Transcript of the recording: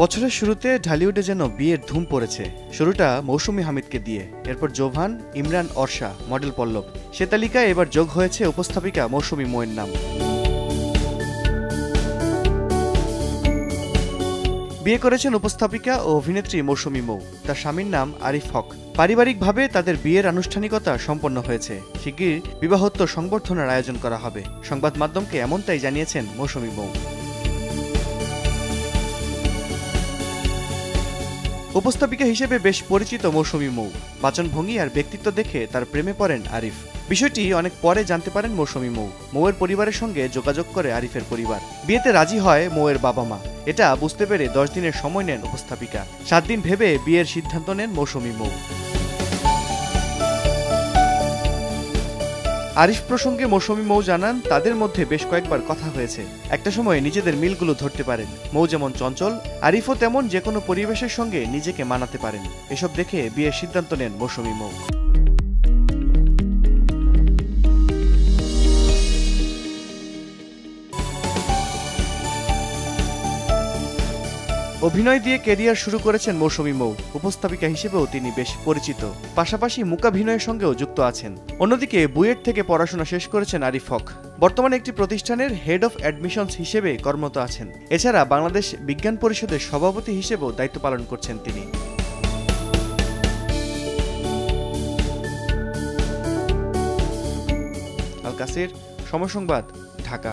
বছরের শুরুতে ঢালিউডে যেন বিয়ের ধুম পড়েছে। শুরুটা মৌসুমী হামিদকে দিয়ে। এরপর জোভান, ইমরান, অর্ষা, মডেল পল্লব। সে তালিকায় এবার যোগ হয়েছে উপস্থাপিকা মৌসুমী মোয়ের নাম। বিয়ে করেছেন উপস্থাপিকা ও অভিনেত্রী মৌসুমী মৌ। তার স্বামীর নাম আরিফ হক। পারিবারিকভাবে তাদের বিয়ের আনুষ্ঠানিকতা সম্পন্ন হয়েছে। শিগগির বিবাহোত্তর সংবর্ধনার আয়োজন করা হবে। সংবাদ মাধ্যমকে এমনটাই জানিয়েছেন মৌসুমী মৌ। উপস্থাপিকা হিসেবে বেশ পরিচিত মৌসুমী মৌ। বাচনভঙ্গি আর ব্যক্তিত্ব দেখে তার প্রেমে পড়েন আরিফ। বিষয়টি অনেক পরে জানতে পারেন মৌসুমী মৌ। মৌয়ের পরিবারের সঙ্গে যোগাযোগ করে আরিফের পরিবার। বিয়েতে রাজি হয় মৌয়ের বাবা মা। এটা বুঝতে পেরে দশ দিনের সময় নেন উপস্থাপিকা। সাত দিন ভেবে বিয়ের সিদ্ধান্ত নেন মৌসুমী মৌ। আরিফ প্রসঙ্গে মৌসুমী মৌ জানান, তাদের মধ্যে বেশ কয়েকবার কথা হয়েছে। একটা সময়ে নিজেদের মিলগুলো ধরতে পারেন। মৌ যেমন চঞ্চল, আরিফও তেমন যে কোনো পরিবেশের সঙ্গে নিজেকে মানাতে পারেন। এসব দেখে বিয়ের সিদ্ধান্ত নেন মৌসুমী মৌ। অভিনয় দিয়ে কেরিয়ার শুরু করেছেন মৌসুমী মৌ, উপস্থাপিকা হিসেবেও তিনি বেশ পরিচিত। পাশাপাশি মূকাভিনয়ের সঙ্গেও যুক্ত আছেন। অন্যদিকে বুয়েট থেকে পড়াশোনা শেষ করেছেন আরিফ হক। বর্তমানে একটি প্রতিষ্ঠানের হেড অফ অ্যাডমিশনস হিসেবে কর্মরত আছেন। এছাড়া বাংলাদেশ বিজ্ঞান পরিষদের সভাপতি হিসেবেও দায়িত্ব পালন করছেন তিনি। আল কাসির সময় সংবাদ ঢাকা।